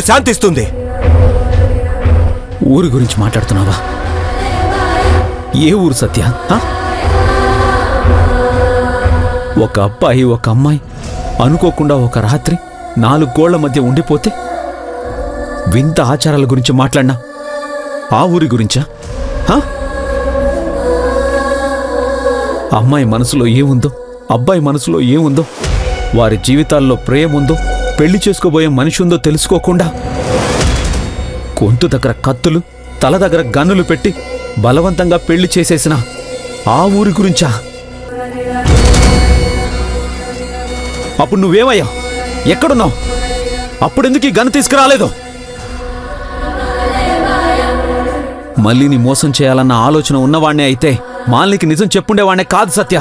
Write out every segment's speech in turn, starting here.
ఊరు శాంతిస్తుంది. ఊరి గురించి మాట్లాడుతున్నావా? ఏ ఊరు సత్య? ఆ? ఒక అబ్బాయి ఒక అమ్మాయి అనుకోకుండా ఒక రాత్రి నాలుగు గోళ్ళ మధ్య ఉండిపోతే వింత ఆచారాల గురించి మాట్లాడినా? ఆ ఊరి గురించా? అమ్మాయి మనసులో ఏముందో అబ్బాయి మనసులో ఏముందో వారి జీవితాల్లో ప్రేమ ఉందో పెళ్ళి చేసుకోబోయే మనిషి ఉందో తెలుసుకోకుండా గొంతు దగ్గర కత్తులు తల దగ్గర గన్నులు పెట్టి బలవంతంగా పెళ్ళి చేసేసిన ఆ ఊరి గురించా? అప్పుడు నువ్వేమయ్యా? ఎక్కడున్నావు? అప్పుడెందుకు ఈ గన్ను తీసుకురాలేదు? మళ్ళీ నీ మోసం చేయాలన్న ఆలోచన ఉన్నవాణ్ణే అయితే మాలినికి నిజం చెప్పుండేవాణ్ణే కాదు సత్య.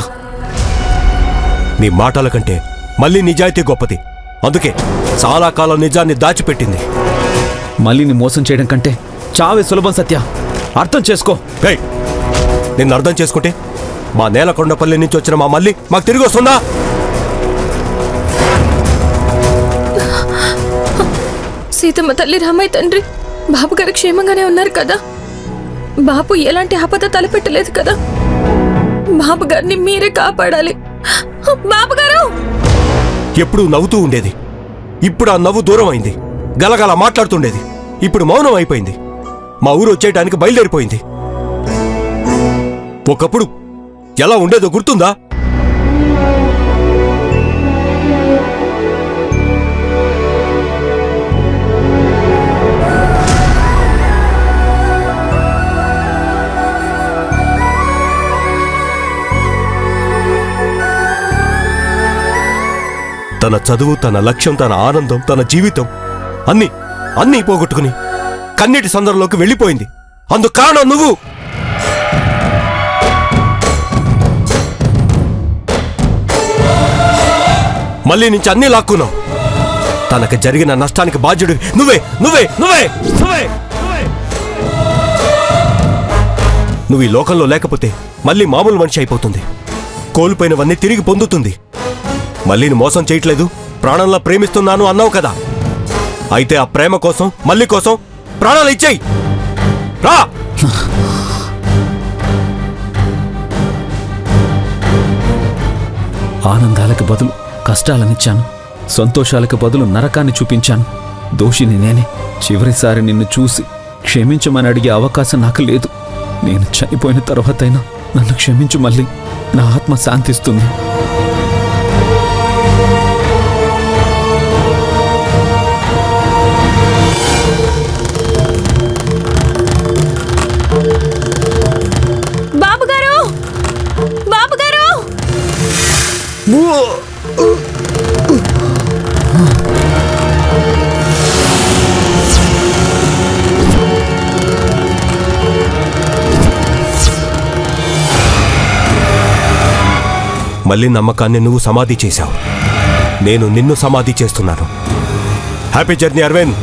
నీ మాటల కంటే మళ్ళీ నిజాయితీ గొప్పది. అందుకే చాలా కాలం నిజాన్ని దాచిపెట్టింది. మళ్ళీని మోసం చేయడం కంటే చావే సులభం సత్య. అర్థం చేసుకో. నిన్ను అర్థం చేసుకుంటే మా నేలకొండపల్లి నుంచి వచ్చిన మా మళ్ళీ మాకు తిరిగి వస్తుందా? సీతమ్మ తల్లి రామయ్య తండ్రి బాబు గారు క్షేమంగానే ఉన్నారు కదా? బాబు ఎలాంటి ఆపద తలపెట్టలేదు కదా? బాబు గారిని మీరే కాపాడాలి. బాబు గారు! ఎప్పుడూ నవ్వుతూ ఉండేది. ఇప్పుడు ఆ నవ్వు దూరం అయింది గలగల మాట్లాడుతుండేది. ఇప్పుడు మౌనం అయిపోయింది. మా ఊరు వచ్చేయటానికి బయలుదేరిపోయింది. ఒకప్పుడు ఎలా ఉండేదో గుర్తుందా? తన చదువు తన లక్ష్యం తన ఆనందం తన జీవితం అన్ని అన్నీ పోగొట్టుకుని కన్నీటి సందర్భంలోకి వెళ్ళిపోయింది. అందుకు కారణం నువ్వు. మళ్ళీ నుంచి అన్నీ లాక్కున్నావు. తనకు జరిగిన నష్టానికి బాధ్యుడు నువ్వే నువ్వే నువ్వే నువ్వే. నువ్వు ఈ లోకంలో లేకపోతే మళ్ళీ మామూలు మనిషి అయిపోతుంది. కోల్పోయినవన్నీ తిరిగి పొందుతుంది. మళ్ళీని మోసం చేయట్లేదు. ప్రాణంలా ప్రేమిస్తున్నాను అన్నావు కదా. అయితే ఆ ప్రేమ కోసం మళ్ళీ కోసం ప్రాణాలు ఇచ్చేయి. రా! ఆనందాలకు బదులు కష్టాలనిచ్చాను. సంతోషాలకు బదులు నరకాన్ని చూపించాను. దోషిని నేనే. చివరిసారి నిన్ను చూసి క్షమించమని అడిగే అవకాశం నాకు లేదు. నేను చనిపోయిన తర్వాతైనా నన్ను క్షమించు మళ్ళీ. నా ఆత్మ శాంతిస్తుంది. మళ్ళీ నమ్మకాన్ని నువ్వు సమాధి చేశావు. నేను నిన్ను సమాధి చేస్తున్నాను. హ్యాపీ జర్నీ అరవింద్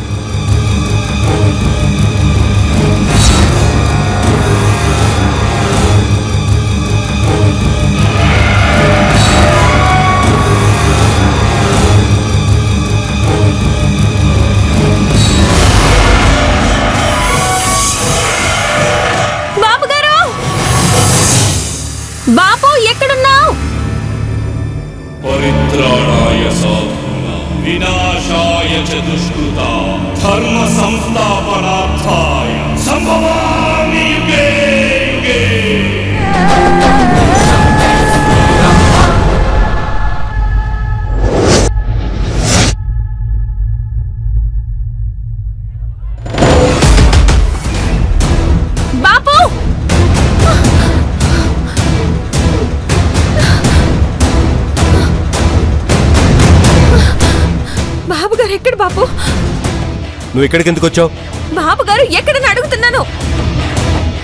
प्राणाय सौना विनाशाय च दुष्कृता धर्मसंस्थापनार्थाय सम्भवा ఎక్కడ బాబు? నువ్వు ఇక్కడికి ఎందుకు వచ్చావు? బాబు గారు ఎక్కడని అడుగుతున్నాను.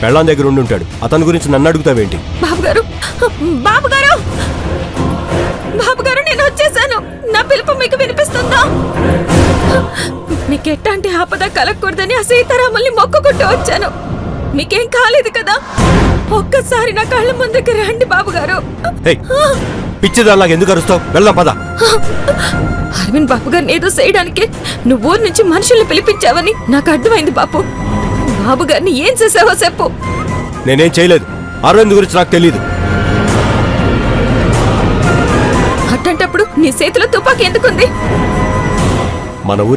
పెళ్ళాం దగ్గర ఉండి ఉంటాడు అతని గురించి నన్ను అడుగుతావేంటి? బాబు గారు బాబు గారు బాబు గారు నేను వచ్చేసాను. నా పిలుపు మీకు వినిపిస్తుందా? మీకు ఎట్లాంటి ఆపద కలగకూడదని ఆ సీతారాముల్ని మొక్కుకుంటూ వచ్చాను. మీకేం కాలేదు కదా? ఒక్కసారి నా కళ్ళ ముందుకు రండి బాబు గారు హే పిచ్చిదానిలాగా ఎందుకు అరుస్తావు? వెళ్దాం పద. అరవింద్ బాబు గారిని ఏదో చేయడానికి నువ్వు ఊరు నుంచి మనుషుల్ని పిలిపించావని నాకు అర్థమైంది బాపు. బాబు గారిని ఏం చేసావో చెప్పు. నేనేం చేయలేదు. అరవింద్ గురించి నాకు తెలియదు అట్టంటప్పుడు నీ చేతిలో తుపాకీ ఎందుకుంది? మన ఊరి